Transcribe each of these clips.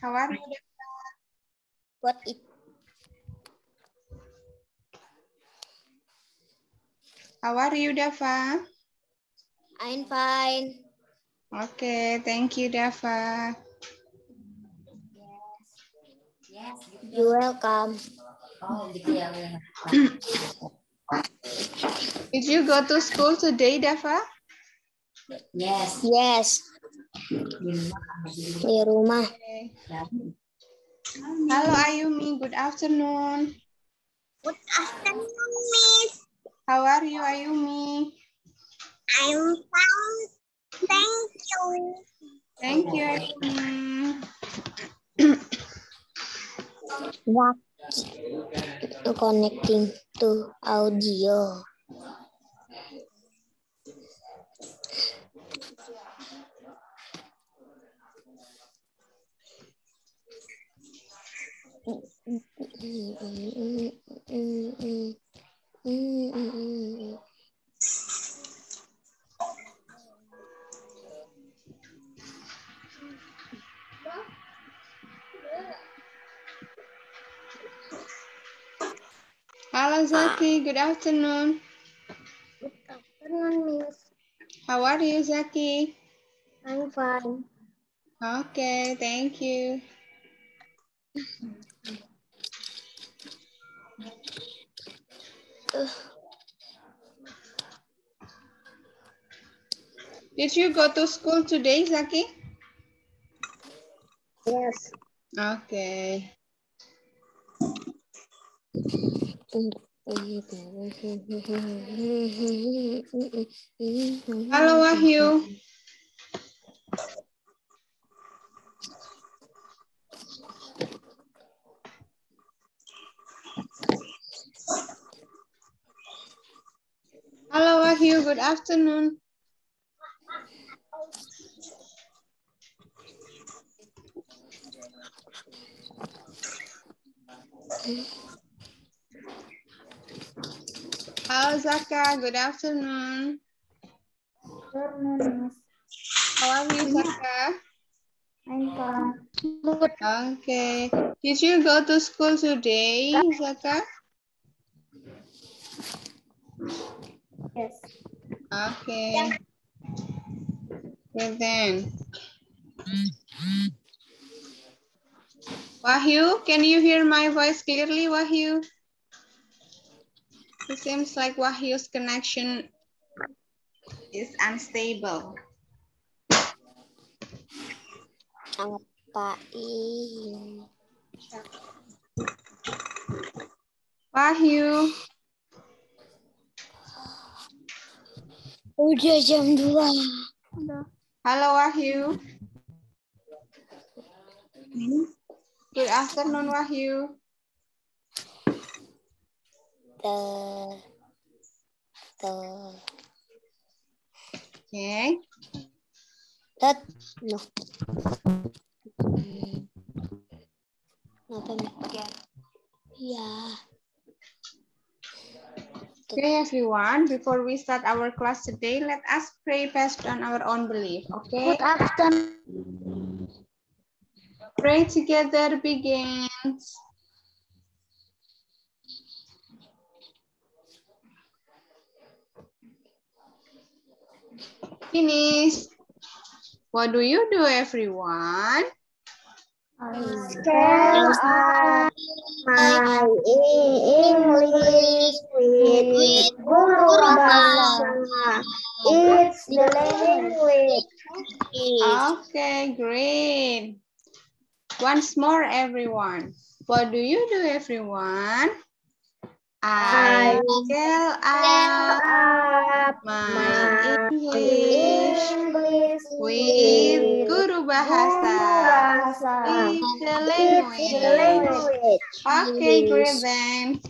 How are you? What it? How are you, Dava? I'm fine. Okay, thank you, Dava. You're welcome. Did you go to school today, Dava? Yes. Yes. Di rumah. Hello, Ayumi. Good afternoon. Good afternoon, Miss. How are you, Ayumi? I'm fine. Thank you. Thank you, Ayumi. What? Connecting to audio. Hello, Zaki. Good afternoon. Good afternoon, Miss. How are you, Zaki? I'm fine. Okay, thank you. Did you go to school today, Zaki? Yes. Okay. Halo, Wahyu. Halo, Wahyu. Good afternoon. Hello, Zaka. Good afternoon. Afternoon, Miss. How are you, Zaka? I'm fine. Good. Okay. Did you go to school today, Zaka? Yes. Okay. Good then. Mm-hmm. Wahyu, can you hear my voice clearly, Wahyu? It seems like Wahyu's connection is unstable. Ngapain? Wahyu, Udah jam 2. halo Wahyu. Good afternoon, Wahyu. Tuh. Tuh. Okay. Tet. No. Hmm. Kenapa mikir? Okay, everyone. Before we start our class today, let us pray based on our own belief. Okay. Good afternoon. Pray together begins. Finish. What do you do, everyone? Scale up my English with Guru. It's the language. Okay, great. Once more, everyone. What do you do, everyone? I Scale up my English with with Guru Bahasa. Bahasa. The language. Okay, great then.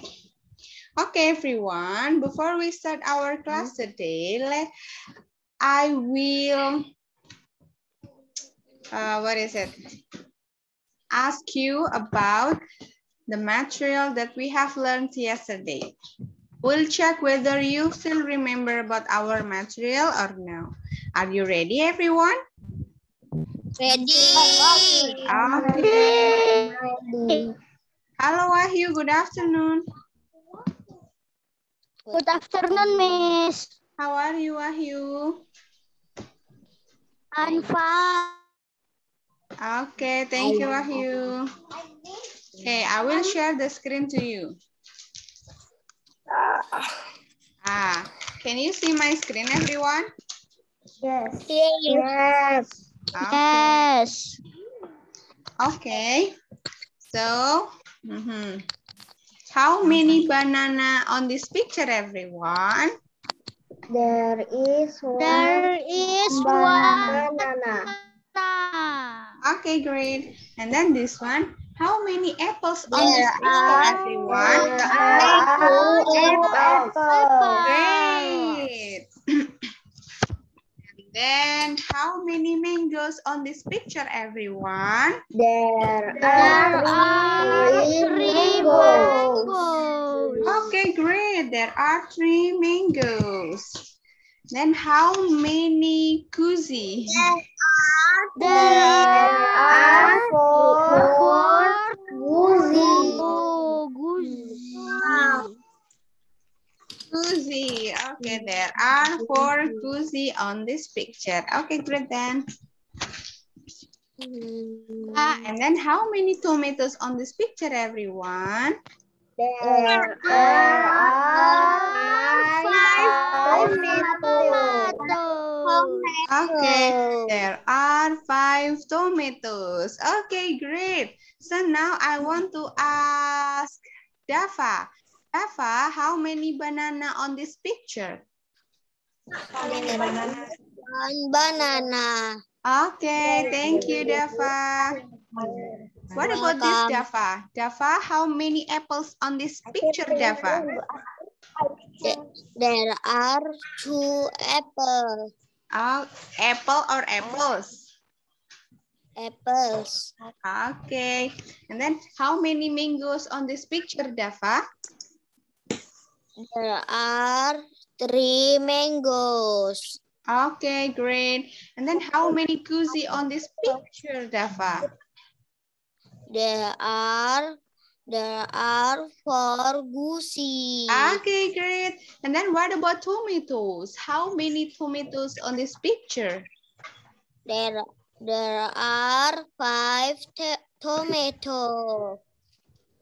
Okay, everyone. Before we start our class today, let I will. Uh, what is it? Ask you about the material that we have learned yesterday. We'll check whether you still remember about our material or no. Are you ready, everyone? Ready. Okay. Ready. Halo Wahyu, good afternoon. Good afternoon, Miss. How are you Wahyu? I'm fine. Okay, thank you Wahyu. Okay, I will share the screen to you. Ah, can you see my screen everyone? Yes. Yes. Okay. Yes. Okay. So, mhm. how many banana on this picture, everyone? There is one. There is banana. one banana. Okay, great. And then this one, how many apples on this picture, are- everyone? There are two apples. Great. and then, how many mangoes on this picture, everyone? There There are are three three mangoes. mangoes. Okay, great. There are three mangoes. Then how many kuzi? There There are four four goosey. Okay, there are four kuzi on this picture. Okay, great then. Ah, and then how many tomatoes on this picture, everyone? There are five tomatoes. Okay, there are five tomatoes. Okay, great. So now I want to ask Dava. Dava, how many banana on this picture? One banana. Okay, thank you, Dava. What about this. Dava? Dava, how many apples on this picture, Dava? There are two apples. Oh, apple or apples? Apples. Okay. And then how many mangoes on this picture, Dava? There are three mangoes. Okay, great. And then how many kuzi on this picture, Dava? There are there are four goosey. Okay, great. And then what about tomatoes? How many tomatoes on this picture? There there are five t- tomato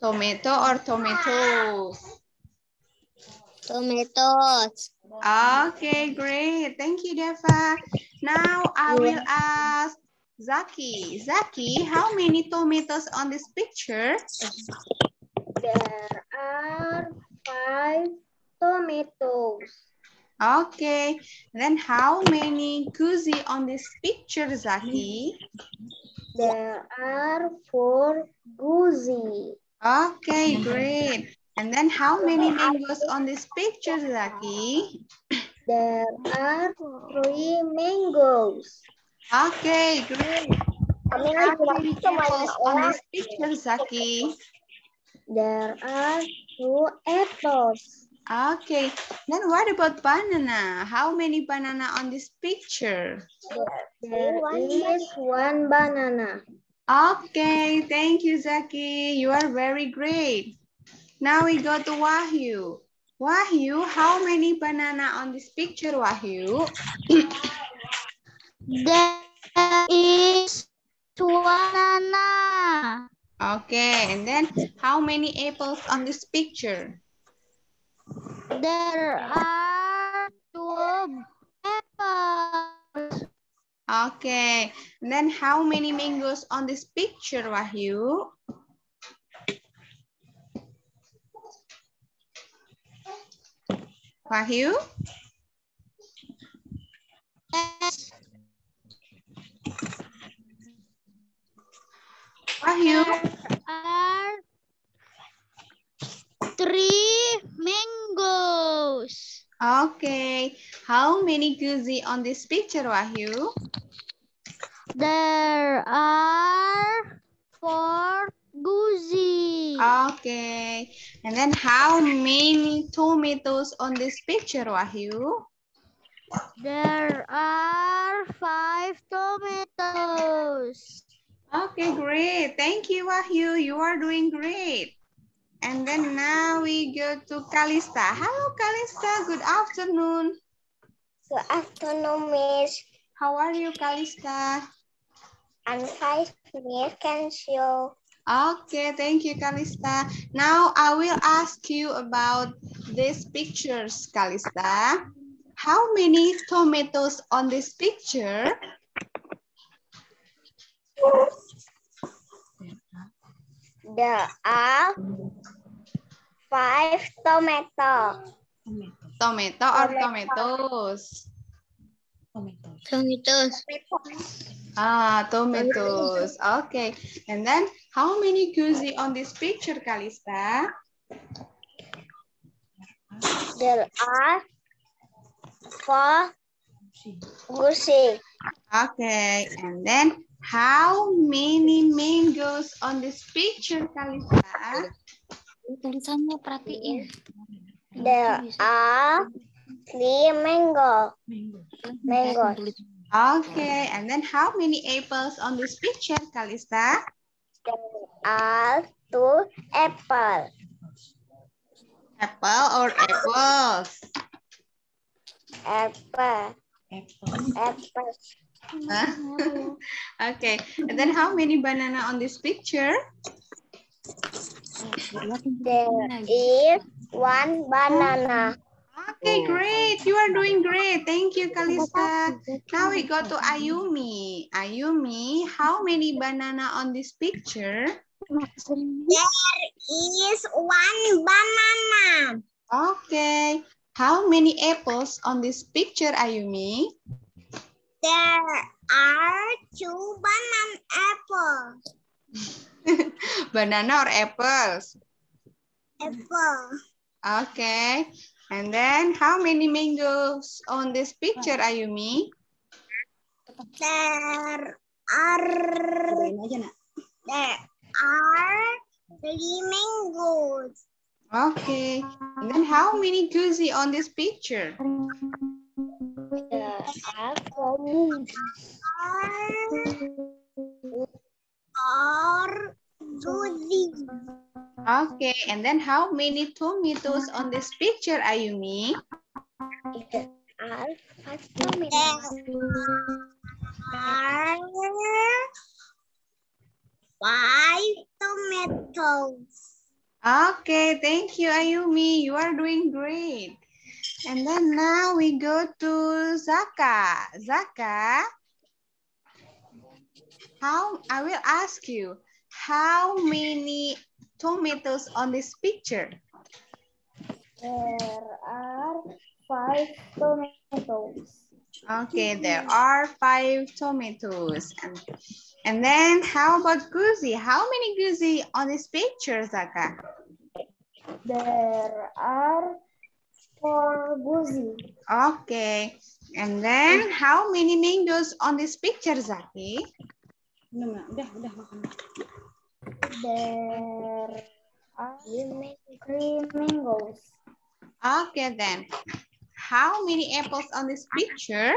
Tomato or tomatoes? tomatoes. Okay, great. Thank you, Deva. Now I will ask Zaki. Zaki, how many tomatoes on this picture? There are five tomatoes. Okay. Then how many kuzi on this picture, Zaki? There are four goosey. Okay, great. And then how many mangoes on this picture, Zaki? There are three mangoes. Okay, great. Kami How many apples on this picture, Zaki? There are two apples. Okay. Then what about banana? How many banana on this picture? There is one banana. Okay, thank you, Zaki. You are very great. Now we go to Wahyu. Wahyu, how many banana on this picture, Wahyu? There is two banana. Okay, and then how many apples on this picture? There are two apples. Okay, and then how many mangoes on this picture, Wahyu? Wahyu? Yes. Wahyu? are three mangoes. Okay, how many kuzi on this picture, Wahyu? There are four goosey. Okay, and then how many tomatoes on this picture, Wahyu? There are five tomatoes. tomatoes. Okay, great. Thank you, Wahyu. You are doing great. And then now we go to Kalista. Hello, Kalista. Good afternoon. Good afternoon, Miss. How are you, Kalista? I'm fine, Miss. Can you? Okay, thank you, Kalista. Now I will ask you about these pictures, Kalista. How many tomatoes on this picture? There are five tomatoes. Tomato or Tomato. tomatoes? Tomatoes. Ah, tomatoes. Okay. And then how many goosey on this picture, Kalista? There are four goosey. Okay. And then how many mangoes on this picture, Kalista? Tulisannya perhatiin. There are three mango. Mangoes. Okay. And then how many apples on this picture, Kalista? There are two apples. Apple or apples? Apple. Apples. Huh? okay. And then how many banana on this picture? There is one banana. Okay, great. You are doing great. Thank you, Kalista. Now we go to Ayumi. Ayumi, how many banana on this picture? Is one banana. Okay. How many apples on this picture, Ayumi? There are two banana apples. banana or apples? Apple. Okay. And then how many mangoes on this picture, Ayumi? There are there are three mangoes. Okay. And then how many goosey on this picture? Four are goosey. Okay. And then how many tomatoes on this picture, Ayumi? Are five tomatoes. Are five tomatoes. Okay, thank you, Ayumi. You are doing great. And then now we go to Zaka. Zaka, how, I will ask you, how many tomatoes on this picture? There are five tomatoes. Okay, there are five tomatoes. And, and then how about goosey? How many goosey on this picture, Zaka? There are four goosey. Okay. And then how many mangoes on this picture, Zaki? There are three mangoes. Okay, then. How many apples on this picture?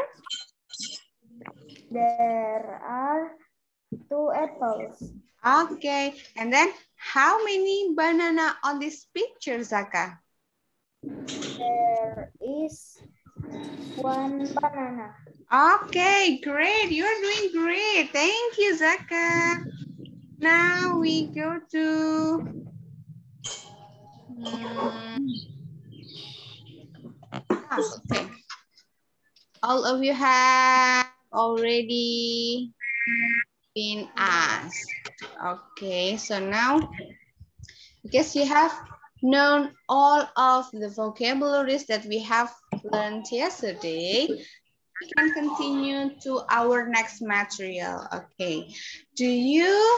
There are two apples. Okay. And then how many banana on this picture, Zaka? There is one banana. Okay, great. You're doing great. Thank you, Zaka. Now we go to... Hmm. Okay. All of you have already been asked. Okay, so now, I guess you have known all of the vocabularies that we have learned yesterday, we can continue to our next material. Okay, do you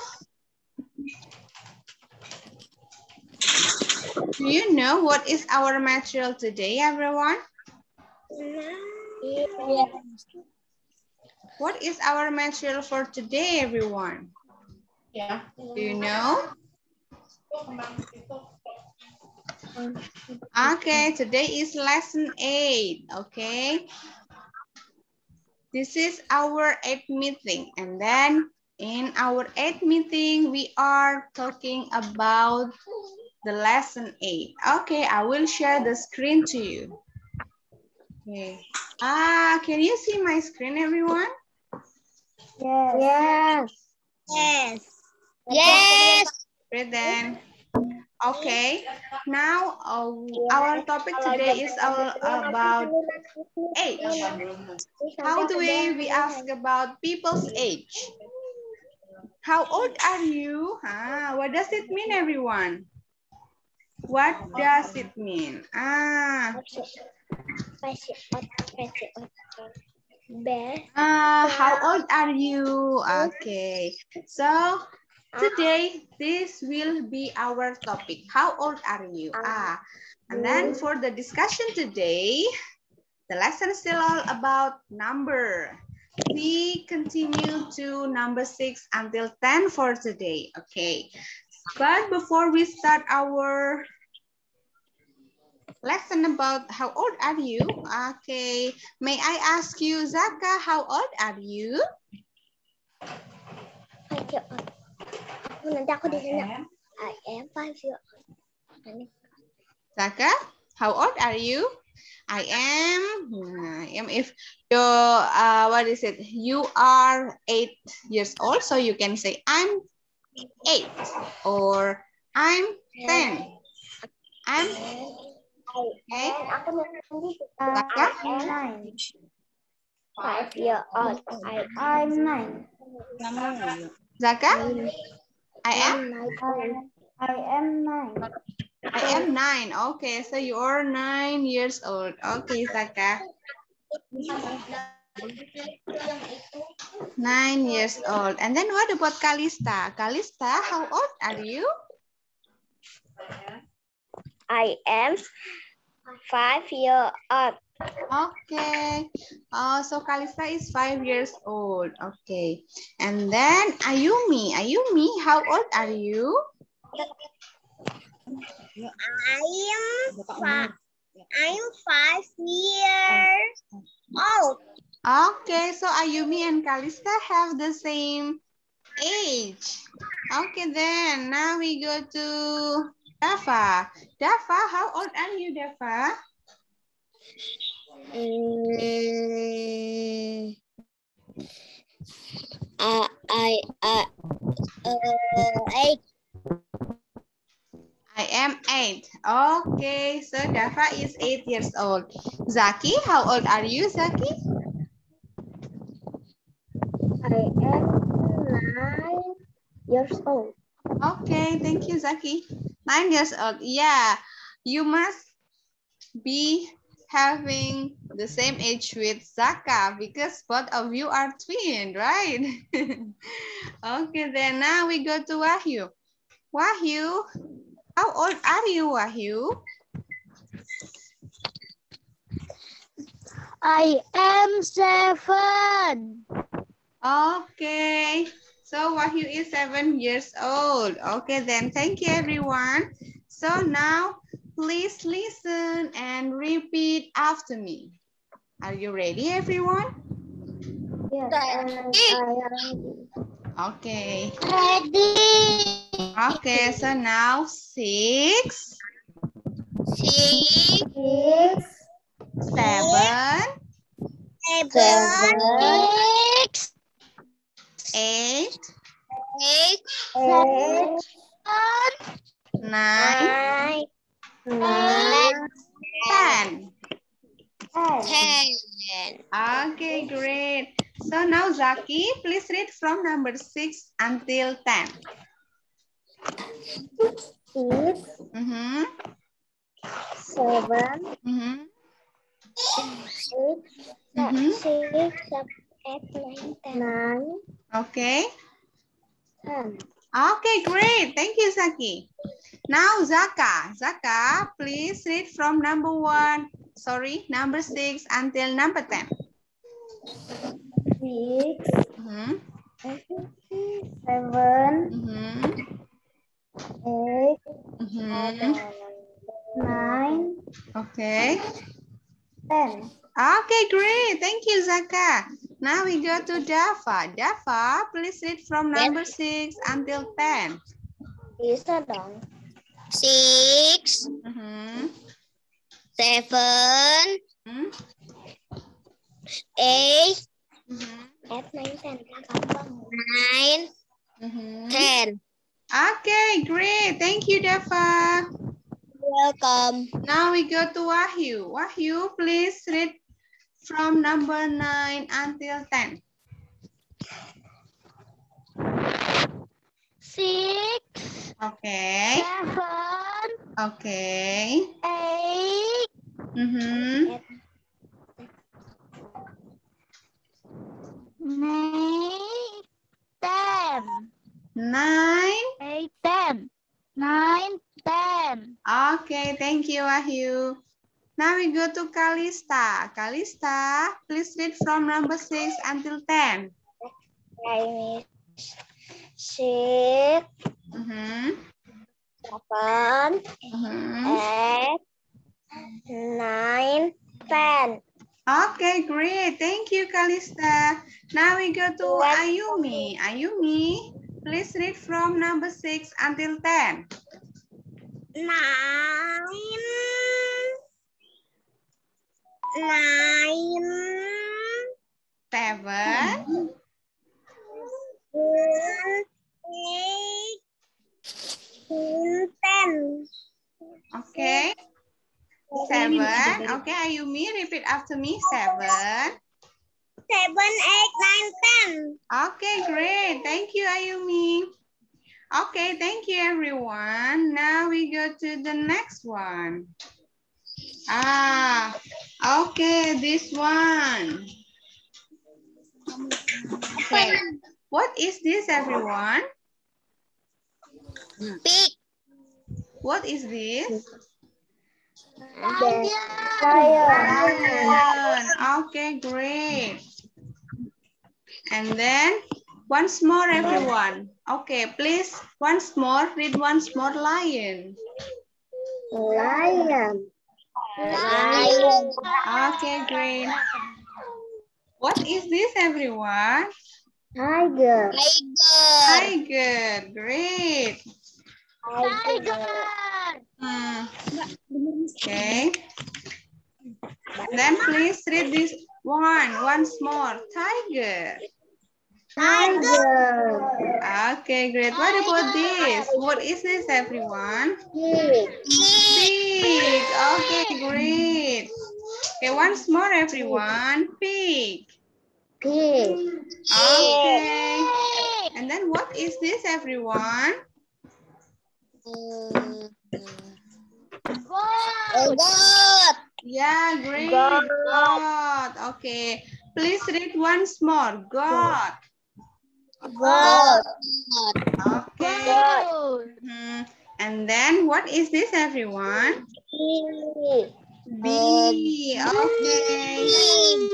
do you know what is our material today, everyone? What is our material for today, everyone? Yeah. Do you know? Okay, today is lesson eight, okay? This is our eighth meeting. And then in our eighth meeting, we are talking about the lesson eight. Okay, I will share the screen to you. Okay. Ah, can you see my screen, everyone? Yes. Yes. Yes. Yes. Great then. Okay, now uh, our topic today is all about age. How do we, we ask about people's age? How old are you? Ah, what does it mean, everyone? What does it mean? Ah, Ah how old are you? Okay, so today this will be our topic. How old are you? Ah, and then for the discussion today, the lesson is still all about number. We continue to number six until 10 for today. Okay, but before we start our lesson about how old are you? Okay, may I ask you, Zaka, how old are you? Five old. I am five year old. Zaka, how old are you? I am, I am if you, uh, what is it? You are eight years old, so you can say I'm eight or I'm 10. I'm, okay. Aku Zaka? nine. Five year old. I I'm nine. Zaka, I am, I am nine. I am nine. Okay, so you are nine years old. Okay, Zaka. Nine years old. And then what about Kalista? Kalista, how old are you? I am five years old. Okay. Uh, so Kalista is five years old. Okay. And then Ayumi. Ayumi, how old are you? I am five. I'm five years old. Okay, so Ayumi and Kalista have the same age. Okay, then now we go to Dafa. Dafa, how old are you, Dafa? Mm, uh, I, uh, uh, eight. I am eight. Okay, so Dafa is eight years old. Zaki, how old are you, Zaki? I am nine years old. Okay, thank you, Zaki. Nine years old. Yeah, you must be having the same age with Zaka because both of you are twin, right? okay, then now we go to Wahyu. Wahyu, how old are you, Wahyu? I am seven. Okay, so Wahyu is seven years old. Okay, then thank you, everyone. So now, please listen and repeat after me. Are you ready, everyone? Yes, I Okay. ready. Okay, so now six, Six, Six, seven, seven, eight, eight, eight, nine, nine, nine, ten. ten. ten. Okay, great. So now Zaki, please read from number six until ten. Six, Mm-hmm. seven, Mm-hmm. eight, Mhm. six, seven, eight, nine, ten. Nine, Okay. ten. Okay, great. Thank you, Zaki. Now, Zaka. Zaka, please read from number one, sorry, number six until number 10. Six, Mhm, seven, mhm, eight, mhm. nine, Okay. ten. Okay, great. Thank you, Zaka. Now we go to Dava. Dava, please read from number six until ten. Bisa dong. Six, Mhm. seven, Hmm? eight, Mhm. F nine ten gampang. nine, Mhm. ten. Okay, great. Thank you, Dava. Welcome. Now we go to Wahyu. Wahyu, please read from number nine until ten. Six, Okay. seven, Okay. eight, Mm-hmm. nine, ten. Nine. Eight, ten. Nine, ten. Okay, thank you, Wahyu. Now we go to Kalista. Kalista, please read from number six until ten. Nine, six, Mm-hmm. seven, Mm-hmm. eight, nine, ten. Okay, great. Thank you, Kalista. Now we go to Ayumi. Ayumi, please read from number six until ten. Nine, nine, Seven. Okay. Seven. Okay, Ayumi, repeat after me. Seven. Seven, eight, nine, ten. Okay, great. Thank you, Ayumi. Okay, thank you, everyone. Now we go to the next one. Ah, okay, this one. Okay, what is this, everyone? Pig. What is this? Lion. Okay, great. And then once more, everyone. Okay, please, once more, read once more lion. Lion. Lion. Okay, great. What is this, everyone? Tiger. Tiger. Tiger. Great. Tiger. Hmm. Okay. Then please read this one once more. Tiger. Tiger. Okay, great. What about this? What is this, everyone? Pig. Pig. Okay, great. Okay, once more, everyone. Pig. Pig. Okay. And then what is this, everyone? Goat. Yeah, great. God. God. Okay. Please read once more. God. Goat. Okay. Goat. Mhm. And then what is this, everyone? Pig. Bee. Okay.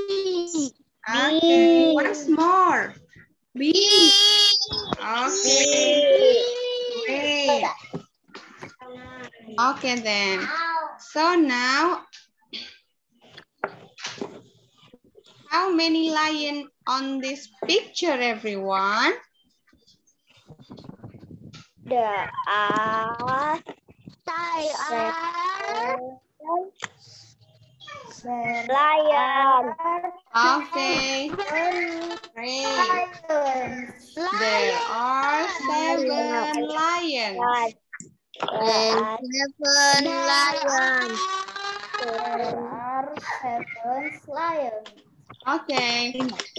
Pig. Okay. Once more. Bee. Okay. Great. Okay then. So now, how many lion on this picture, everyone? There uh, are tiger, lion, Okay, great. There are seven lions. And seven lions. There are seven lions. Okay,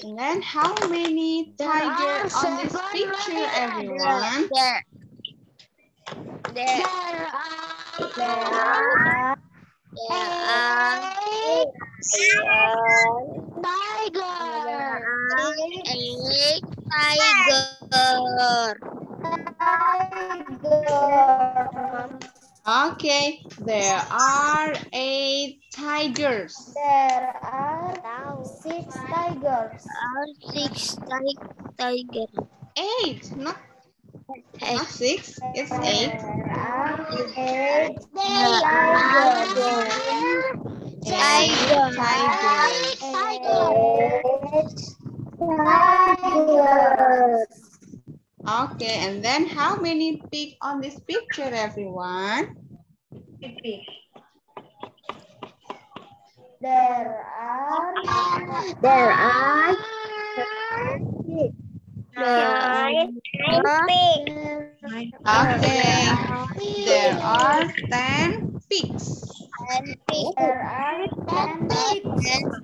and then how many tigers on this picture, everyone? There. There. There are There are eight tigers. eight tiger. Tiger. Okay, there are eight tigers. There are six tigers. Are six ti- tiger. Eight, not, Eh, not six, it's eight. There are eight There tigers. Eight Tiger. tigers. Eight Okay, and then how many pig on this picture, everyone? There are there are nine pigs. Okay, there are 10 pigs. There are ten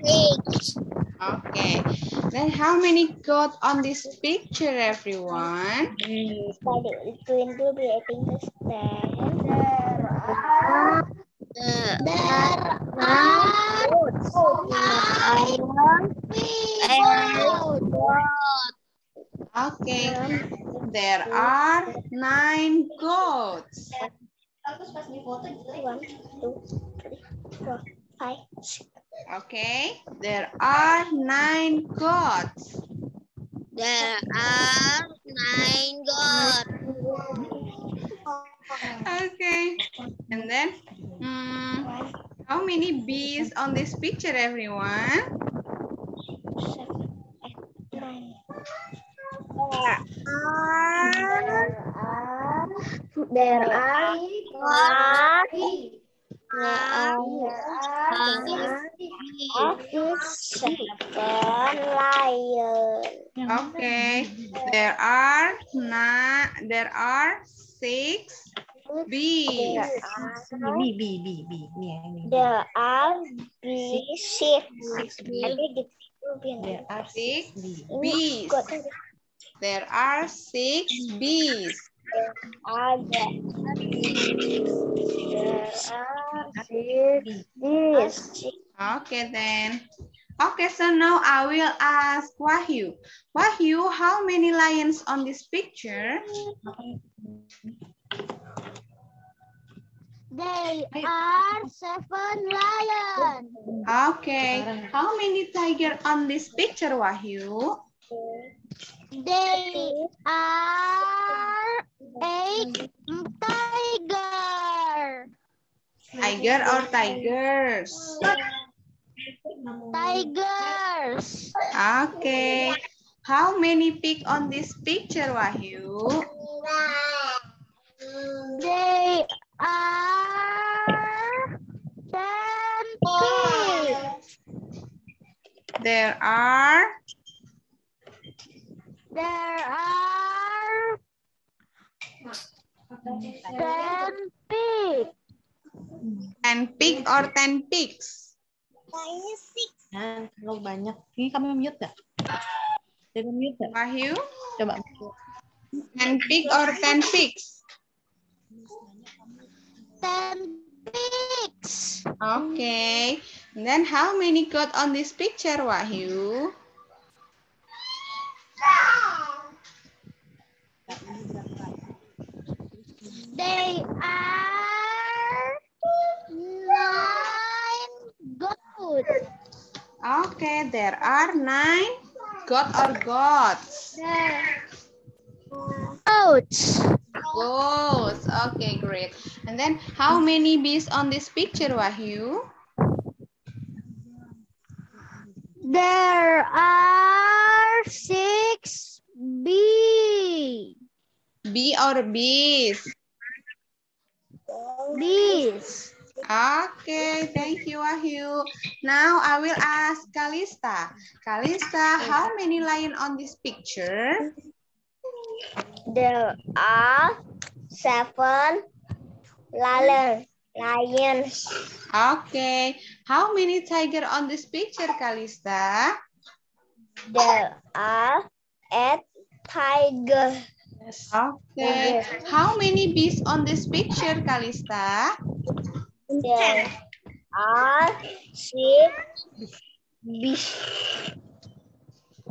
pigs. Okay, then how many goat on this picture, everyone? There are Okay, there are nine goats. one, two, three, four, five, six. Okay, there are nine goats. There are nine goats. Okay, and then mm, how many bees on this picture, everyone? seven, eight, nine. There are there are seven lions. Okay, there are nine. There are six bees. B, B, B, B. Nih. There are bees six. B. There are six bees. There are six bees. Ada. Six bees. Okay, then. Okay, so now I will ask Wahyu. Wahyu, how many lions on this picture? They are seven lions. Okay, how many tiger on this picture, Wahyu? They are eight tiger. Tiger or tigers? Tigers. Okay. How many pig on this picture, Wahyu? They are ten pigs. There are There are ten pigs. ten pig or ten pigs? Nah, kalau banyak. Ini kamu mute gak? Jadi mute gak? Wahyu, Coba. ten pig or ten pigs? Ten pigs. Okay. And then how many goat on this picture, Wahyu? They are nine goats. Okay, there are nine goat or goats. Goats. Goats. Okay, great. And then how many bees on this picture, Wahyu? There are six bees. Bee or bees? Bees. Okay, thank you, Wahyu. Now I will ask Kalista. Kalista, how many lion on this picture? There are seven lions. Lions. Okay. How many tiger on this picture, Kalista? There are eight tigers. Okay. How many bees on this picture, Kalista? There are six bees.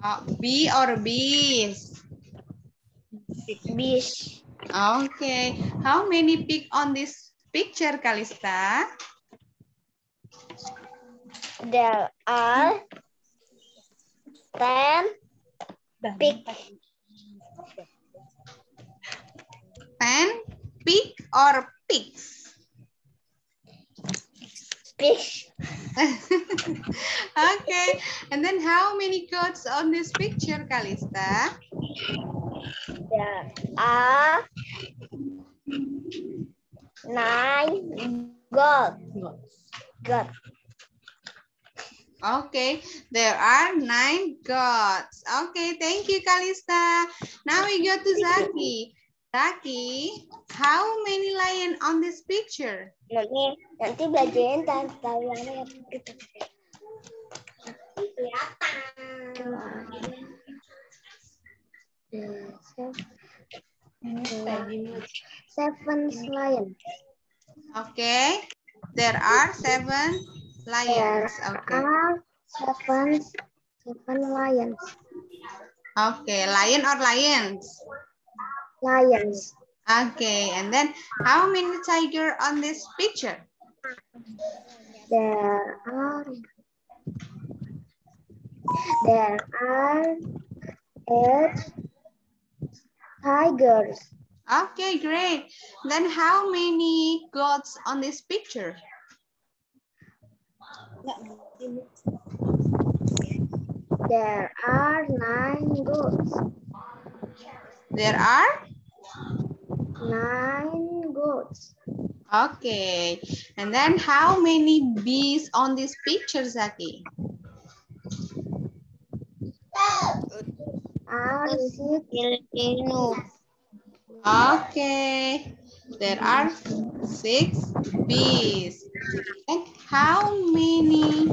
Uh, bee or bees? Bees. Okay. How many pig on this picture, Kalista? There are ten Pig. Ten pig or pigs? fish. okay, and then how many goats on this picture, Kalista? There are nine goats. Goats. Okay, there are nine goats. Okay, thank you, Kalista. Now we go to Zaki. Zaki, how many lion on this picture? Nanti nanti belajarin tentang yang Seven lions. Okay, there are seven lions. Okay, Are seven seven lions. okay, lion or lions? Lions. Okay, and then how many tiger on this picture? There are there are eight tigers. Okay, great. Then how many goats on this picture? There are nine goats. There are? Nine goats. Okay. And then how many bees on this picture, Zaki? Ah, are six Filipino. Okay. There are six bees. And how many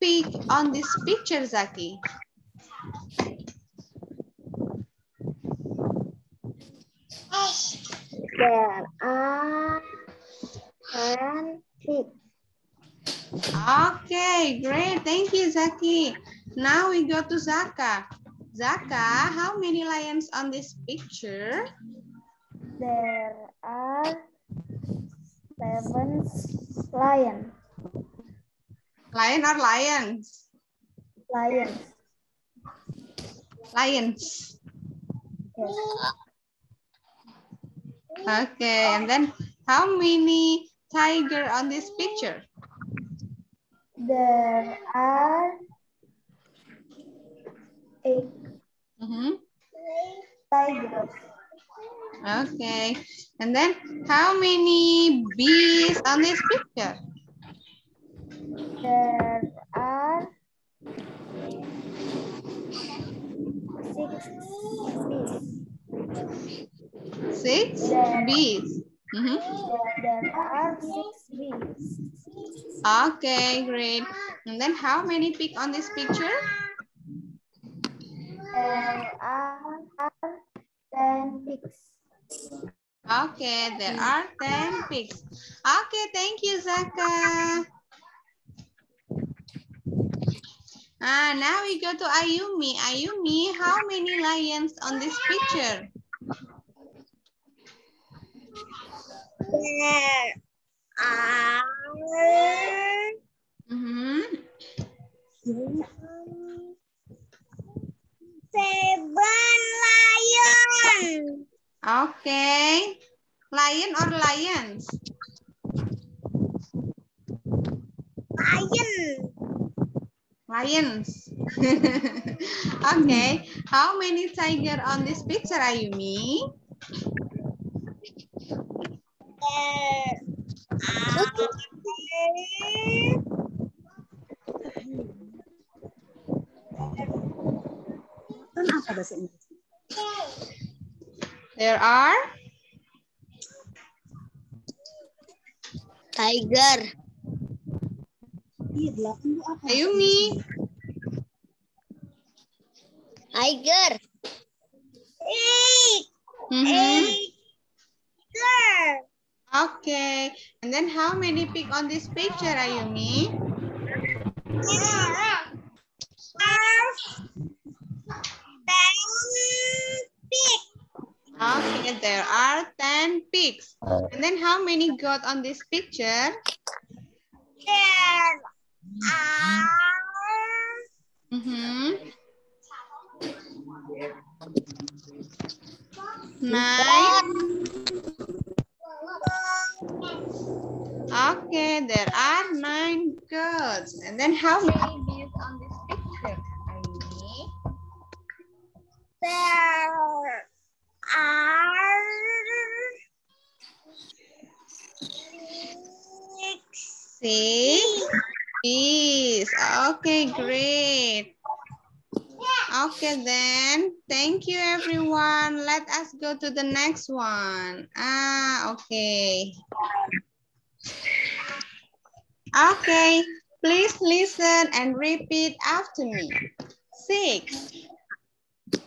pig on this picture, Zaki? There are ten pigs. Okay, great. Thank you, Zaki. Now we go to Zaka. Zaka, how many lions on this picture? There are seven lions. Lion or lions? Lions. Lions. Yes. Okay, and then how many tiger on this picture? There are eight Mhm. tigers. Okay, and then how many bees on this picture? There are six bees. Six bees. Mhm. There, there are six bees. Okay, great. And then how many pig on this picture? There are ten pigs. Okay, there are 10 pigs. Okay, thank you, Zaka. Ah, now we go to Ayumi. Ayumi, how many lions on this picture? There are Mhm. Seven lions. Okay. Lion or lions? Lion. Lions. okay. How many tiger on this picture, Ayumi? There are Kan apa bahasa Inggris? There are? tiger. Iya, delapan itu apa? Ayumi. Tiger. Eight. Mhm. Tiger. Okay. And then how many pig on this picture, Ayumi? There are ten pigs. There are 10 pigs. And then how many goat on this picture? There are Mhm. Nine. Okay, there are nine goats. And then how many bees on this picture? There are six. Bees. Okay, great. Okay then, thank you everyone. Let us go to the next one. Ah, okay. Okay, please listen and repeat after me. Six.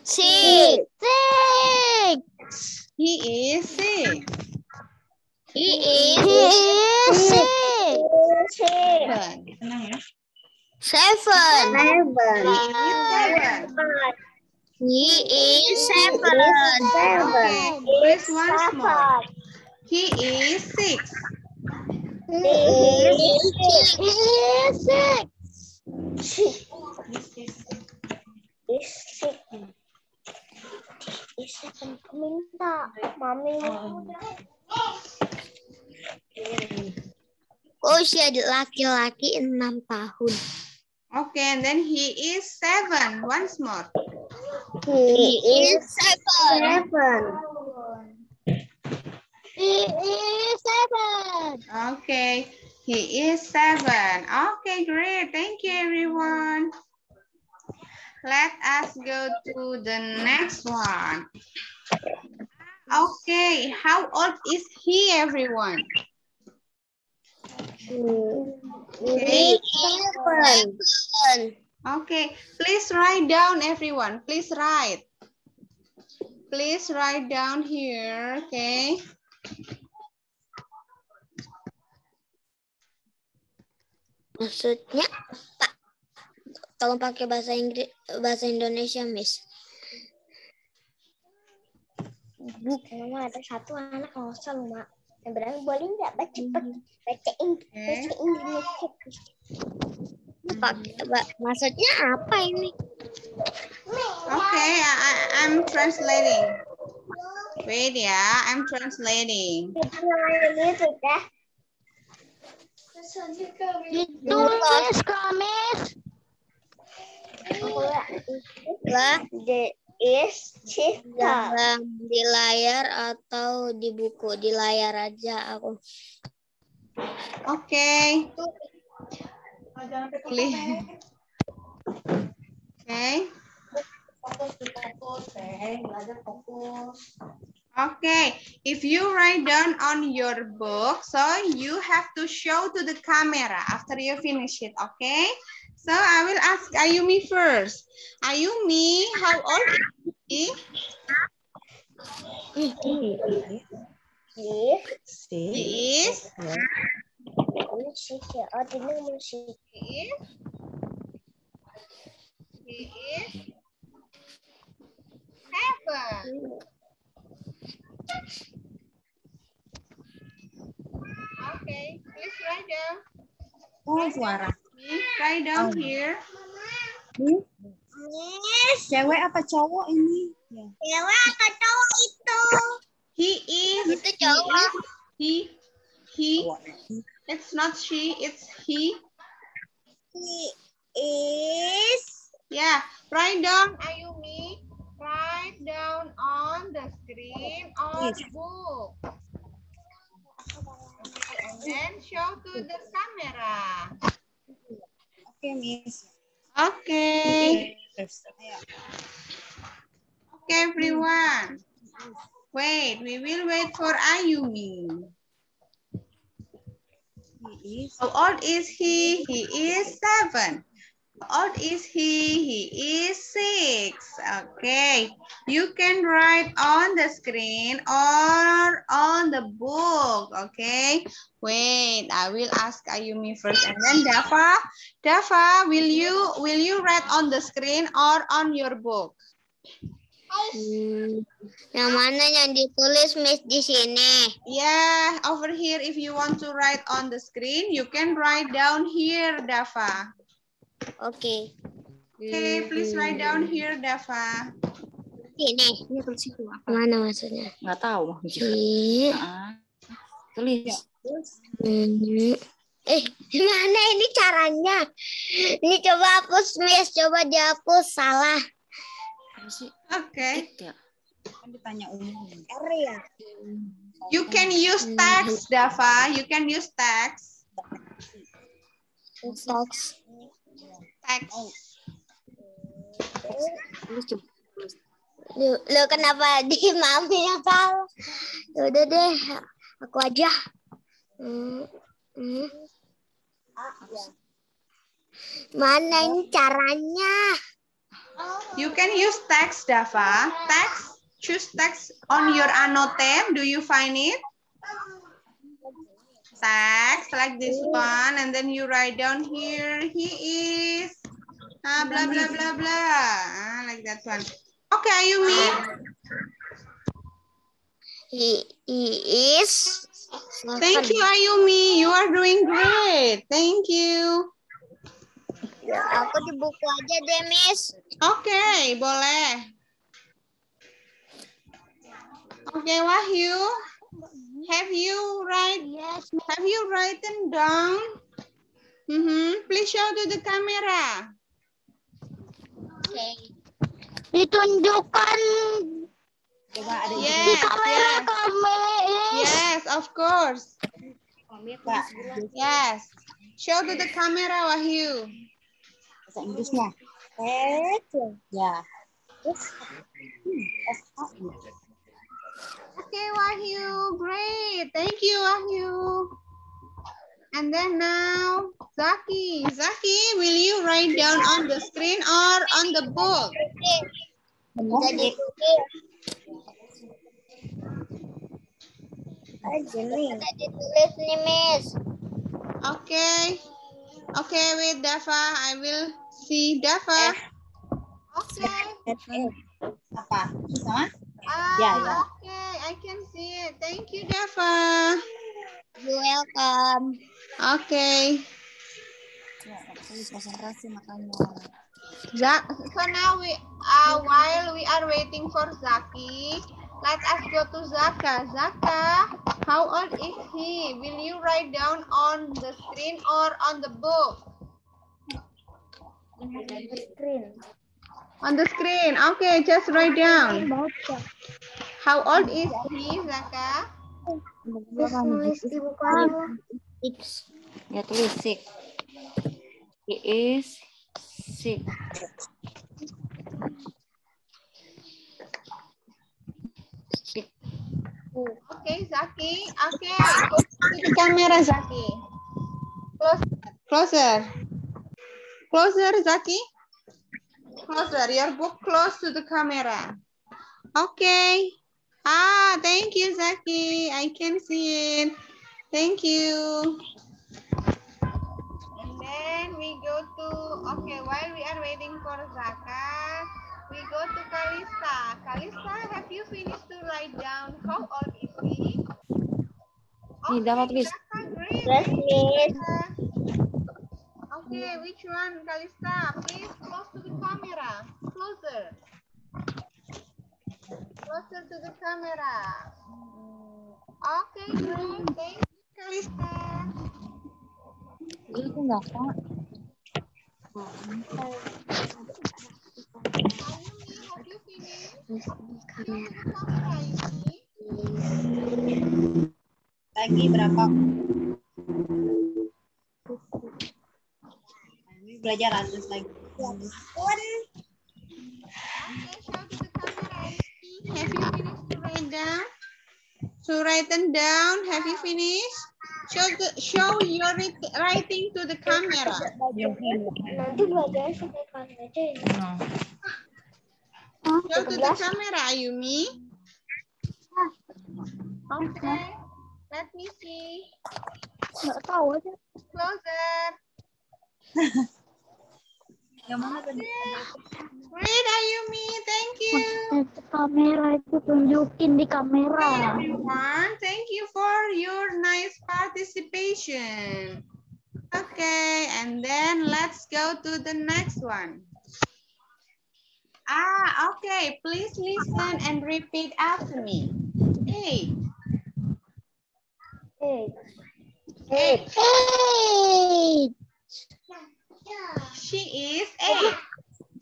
Six. Six. He is six. He is six. Seven. Seven. He is seven. He is seven. Please once more. He is six. He is six. Minta mami usia laki-laki enam tahun. Okay, and then he is seven. Once more. He is seven. He is seven. Okay, he is seven. Okay, great. Thank you, everyone. Let us go to the next one. Okay, how old is he, everyone? Okay, please write down, everyone. Please write. Please write down here, okay? Maksudnya Pak, tolong pakai bahasa Inggris, bahasa Indonesia, Miss. Bukan, Mama ada satu anak ngosel, Mak. Yang berani boleh nggak baca cepet baca Inggris, baca Indonesia. Pakai, Pak. Maksudnya apa ini? Okay, I, I'm translating. Wait ya, I'm translating. Ditulis, Kamis. Lah, the is Dalam di layar atau di buku? Di layar aja aku. Okay. Clear. Okay. Okay, if you write down on your book, so you have to show to the camera after you finish it, okay? So I will ask Ayumi first. Ayumi, how old is he? He is, Musik ya, ini is, he is seven. Okay, please write down. Oh, suara. Write down here. Yes. Cewek apa cowok ini? Ya. Cewek atau cowok itu? He is. Itu cowok. He, he, Cowok. it's not she, it's he. He is Yeah, write down Ayumi. Write down on the screen or Yes. book. And then show to the camera. Oke, Miss. Okay. Okay, everyone. Wait, we will wait for Ayumi. He is How old is he? He is seven. Old is he? He is six. Okay. You can write on the screen or on the book. Okay. Wait, I will ask Ayumi first and then Dafa. Dafa, will you will you write on the screen or on your book? Hmm, yang mana yang ditulis Miss di sini? Yeah, over here if you want to write on the screen, you can write down here, Dafa. Oke. Okay, please write down here, Dafa. Sini. Ini tulis itu apa? Mana maksudnya? Nggak tahu. Di. Ah, Tulis. Hmm, Eh, gimana ini caranya? Ini coba hapus, Miss. Coba dihapus. Salah. Sih? Okay. Ya? Kan ditanya umum. R ya? You can use text, Dava. You can use text. Text. Lu, lu kenapa di mami yang salah? Ya udah deh, aku aja. Hmm, hmm. Mana ini caranya? You can use text, Dava. Text. Choose text on your annotate. Do you find it? Text like this one, and then you write down here. He is. Ah, blah blah blah blah. Ah, like that one. Okay, Ayumi. He, he is. Thank you, Ayumi. You are doing great. Thank you. Ya, aku di buku aja deh, Miss. Okay, boleh. Okay, Wahyu. Have you write? Yes. Have you written down? Mm-hmm. Please show to the camera. Ditunjukkan Coba ada Yes, yes, kami. yes, of course. Yes. Show to the camera, Wahyu. bahasa Inggrisnya. Ya. Okay, Wahyu. Great. Thank you, Wahyu. And then now, Zaki. Zaki, will you write down on the screen or on the book? Jadi Ada ditulis nih, Miss. Okay. Okay, wait, Dava. I will see Dava. Okay. Apa? Sama? Ah, Ya, ya. Okay, I can see it. Thank you, Dava. You're welcome. Okay. Ya, konsentrasi makanya. Za- so now we uh, while we are waiting for Zaki, let us go to Zaka. Zaka, how old is he? Will you write down on the screen or on the book? Screen. On the screen. Okay, just write down. How old is he, Zaka? Di. Six. Ya tulis six. He is six. Six. Okay, Zaki. Okay, the camera, Zaki. Closer. Closer. Closer, Zaki. Closer. Your book close to the camera. Okay. Ah, thank you, Zaki. I can see it. Thank you. And then we go to, okay, while we are waiting for Zaka, we go to Kalista. Kalista, have you finished to write down how old is he? Miss. Zaka, great. Yes, Miss. Okay, which one, Kalista? Please close to the camera. Closer. Closer to the camera. Okay, great. Thank you, Kalista. Itu enggak, Pak. Ayumi, have you finished? Close to the camera, Ayumi. Lagi berapa? Belajar atas lagi. Okay, show to the camera, Ayumi. Have you finished to write down? To write them down, have you finished? Show the, show your writ- writing to the camera. Nanti belajar. Show to the camera, Ayumi. Okay. Let me see. Nggak tahu aja. Closer. Great, Ayumi. Thank you. Kamera itu tunjukin di kamera. everyone. Thank you for your nice participation. Okay, and then let's go to the next one. Ah, okay. Please listen and repeat after me. Eight, Eight. eight. Eight. She is eight.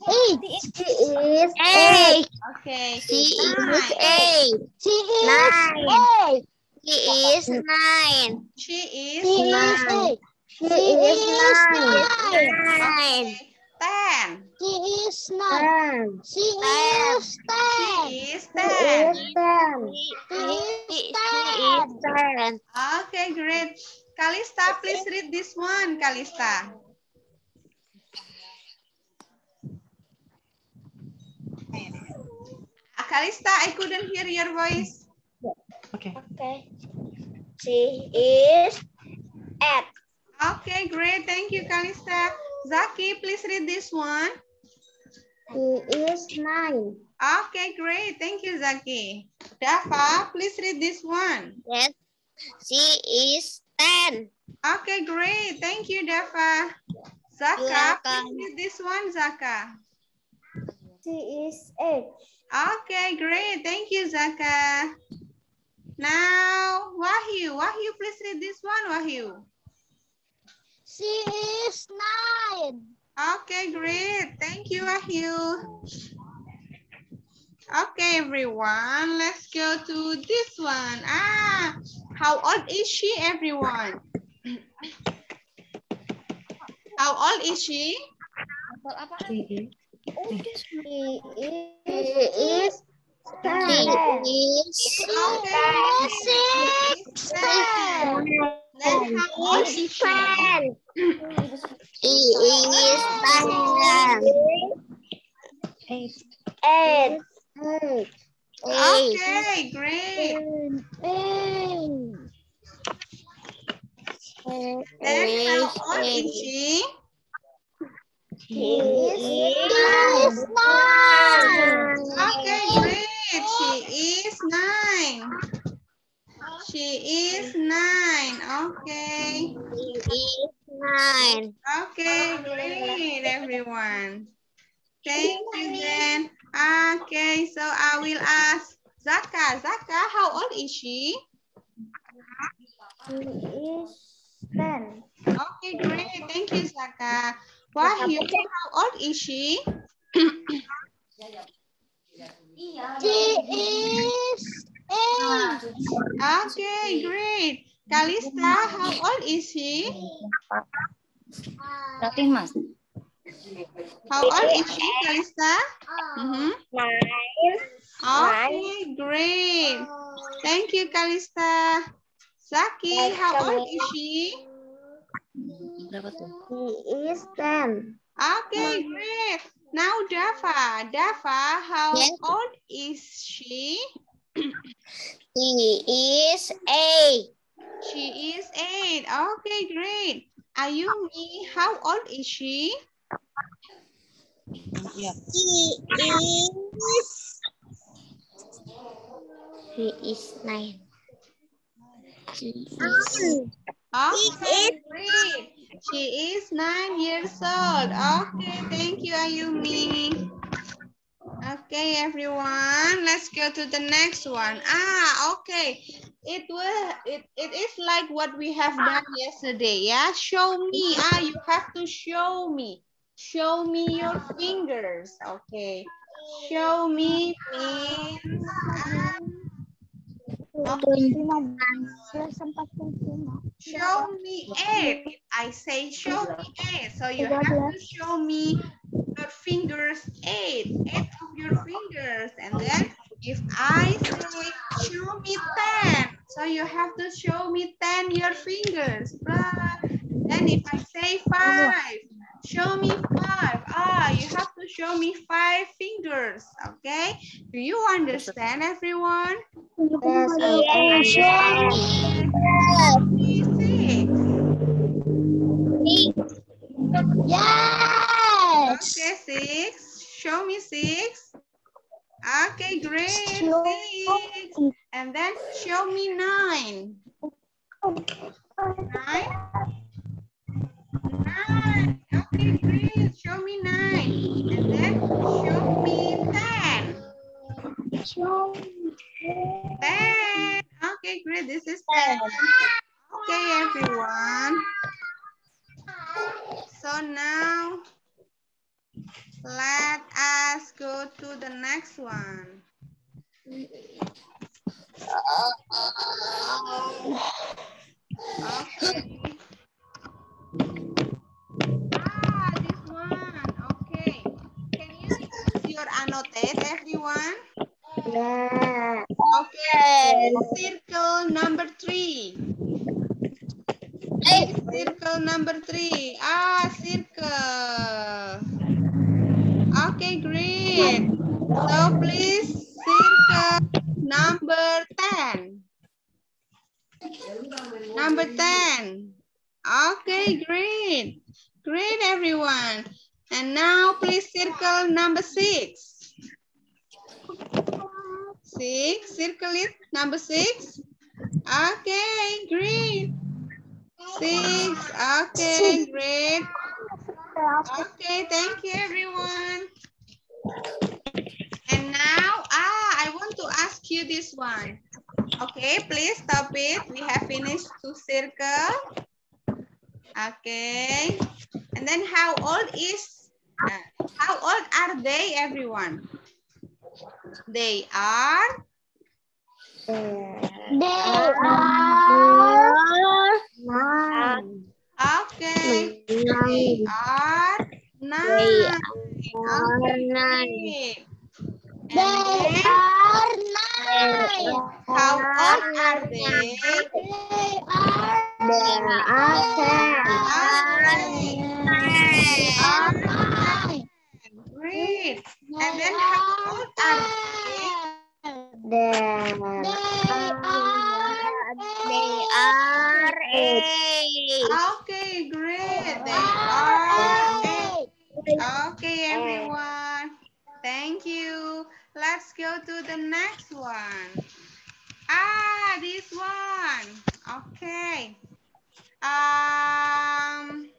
Eight. She is eight. Okay. She is Nine. eight. She is Nine. eight. She is nine. She is She is nine. eight. She is nine. Okay. Ten. She is nine. She is ten. She is She is ten. She is ten. Okay, great. Kalista, please read this one, Kalista. Kalista, I couldn't hear your voice. Okay. Okay. She is eight. Okay, great. Thank you, Kalista. Zaki, please read this one. She is nine. Okay, great. Thank you, Zaki. Dafa, please read this one. Yes. She is ten. Okay, great. Thank you, Dafa. Zaka, please read this one, Zaka. She is eight. Okay, great. Thank you, Zaka. Now, Wahyu. Wahyu, please read this one, Wahyu. She is nine. Okay, great. Thank you, Wahyu. Okay, everyone. Let's go to this one. Ah, how old is she, everyone? How old is she? She is. Then how is she? She is. Eight. Eight. Eight. Okay, great. Then how old is she? She is nine. Okay, great. She is nine. She is nine. Okay. She is nine. Okay, great, everyone. Thank you, then. Okay, so I will ask Zaka. Zaka, how old is she? She is ten. Okay, great. Thank you, Zaka. Wahyu, how old is she? She is eight. Okay, great. Kalista, how old is she? Nothing, Mas. How old is she, Kalista? Mhm. Nine. Okay, great. Thank you, Kalista. Zaki, how old is she? Berapa tuh? She is ten. Okay, hmm. great. Now Dafa. Dafa, how Yes. old is she? She is eight. She is eight. Okay, great. Ayumi, how old is she? Yeah. She is. She is nine. She is. Okay, great. She is nine years old. Okay, thank you, Ayumi. Okay, everyone, let's go to the next one. Ah, okay. It will. It, it is like what we have done yesterday. Yeah, show me. Ah, you have to show me. Show me your fingers. Okay. Show me means. Show me. If I say show me eight, so you have to show me your fingers eight, eight of your fingers. And then if I say show me 10, so you have to show me 10 your fingers. Right? Then if I say five, show me five. Ah, you have to show me five fingers. Okay? Do you understand everyone? Yes, Six. Yes. Okay, six. Show me six. Okay, great. Six. And then show me nine. Nine. Nine. Okay, great. Show me nine. And then show me ten. Ten. Okay, great. This is ten. Okay, everyone. So now, let us go to the next one. Okay. Your annotate, everyone? Nah. Okay. Circle number three. Circle number three. Ah, circle. Okay, great. So please circle number 10. Number 10. Okay, great. Great, everyone. And now please circle number six. Six, circle it. Number six. Okay, great. Six. Okay, great. Okay, thank you, everyone. And now, ah, I want to ask you this one. Okay, please stop it. We have finished to circle. Okay. And then how old is, how old are they, everyone? They are, They are nine. okay. They are nine. Okay, great. And then, are nine. how old are they? They are There are nine. Great. And then how old are? They are eight. Okay, great. They are eight. Okay, everyone. Thank you. Let's go to the next one. Ah, this one. Okay. Um.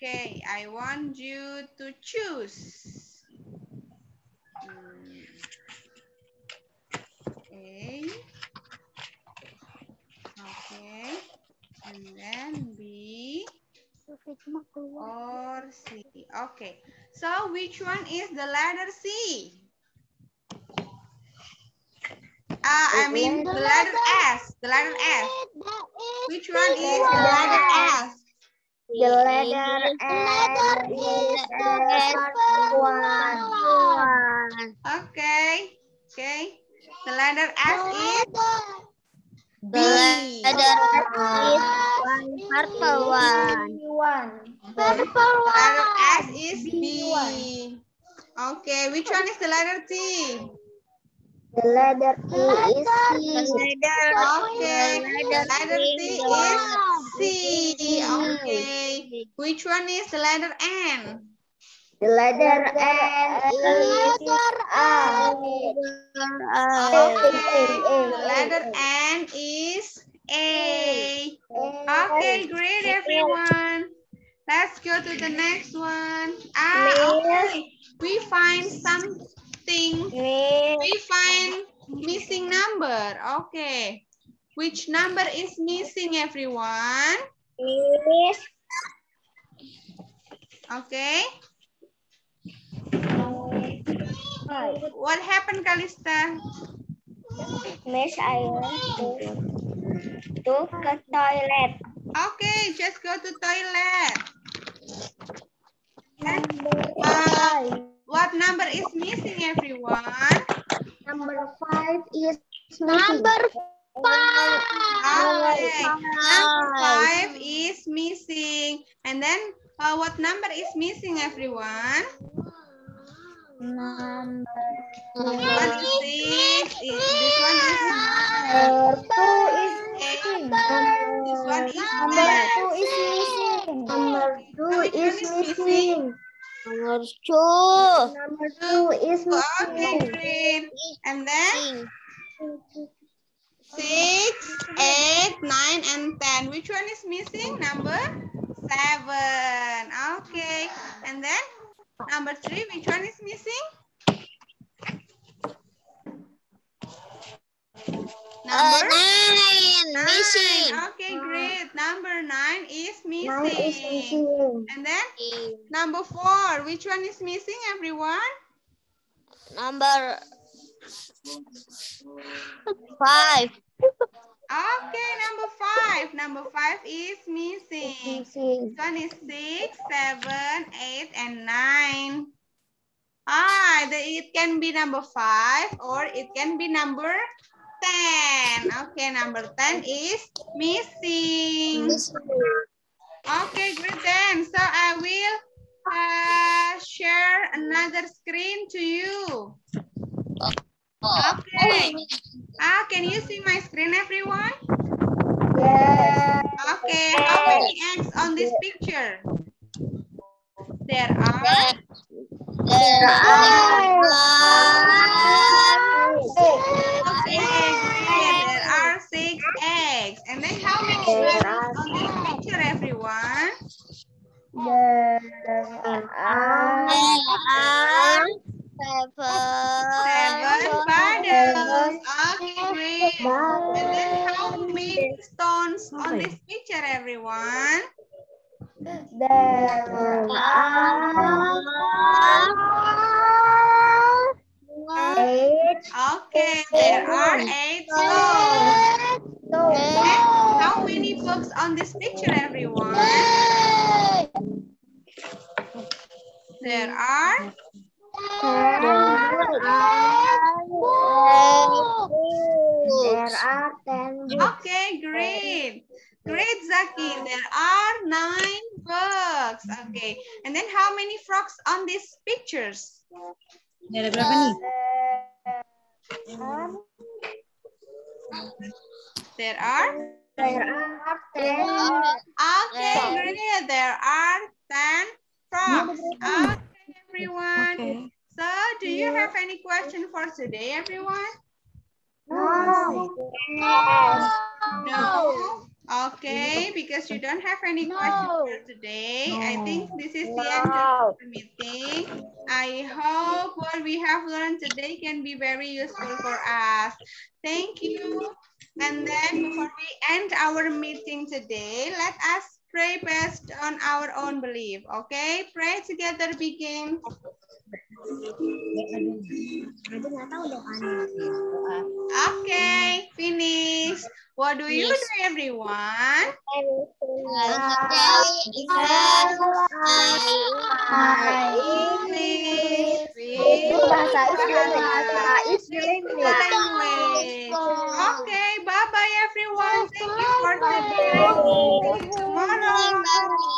Okay, I want you to choose. Okay. Okay. And then B or C. Okay. So which one is the letter C? Ah, I mean the letter S. The letter S. Which one is the letter S? The letter S is one. Okay. Okay. The letter S is B. is one purple one. Purple The letter S is B. Okay. Which one is the letter T? The letter T is C. Okay. The letter T is C. Okay. Which one is the letter N? The letter N is A. The letter N is A. Okay, great, everyone. Let's go to the next one. Ah, okay. We find something. We find missing number. Okay. Which number is missing, everyone? Is Okay. What happened, Kalista? Miss, I want to to the toilet. Okay, just go to toilet. Number Uh, what number is missing, everyone? Number five is missing. number five. Okay, number five is missing. And then uh, what number is missing, everyone? Number One is six. i- This one is Number two is missing. This one is Number two is missing. Number two is is missing. Number two. Number two is Okay, missing. great. And then six, eight, nine, and ten. Which one is missing? Number seven. Okay. And then number three, which one is missing? Number uh, nine. missing. Okay, great. Number nine is missing. Nine is missing. And then number four, which one is missing, everyone? Number five. Okay, number five. Number five is missing. Missing. This one is six, seven, eight, and nine. Ah, the, it can be number five or it can be number 10. Okay, number 10 is missing. Okay, great then. So I will uh, share another screen to you. Okay. Ah, can you see my screen, everyone? Yeah. Okay, how many eggs on this picture? There are There are Okay, great. There are six eggs. And then how many There on this picture, everyone? There are Seven bundles. Okay, great. And then how many stones oh on this picture, everyone? There are eight. Okay, there are eight stones. And how many books on this picture, everyone? There are There are ten books. Okay, great. Great, Zaki. There are nine books. Okay. And then how many frogs on these pictures? Ada berapa nih? There are? There are ten. Okay, great. There are 10 frogs. Okay, everyone. Oke. So, do you have any question for today, everyone? No. No? no. Okay, because you don't have any questions for today, I think this is the end of the meeting. I hope what we have learned today can be very useful for us. Thank you. And then before we end our meeting today, let us pray based on our own belief. Okay, pray together begin. Okay, finish. What do you do, everyone? Okay, bye-bye everyone. Thank you for today. monkey.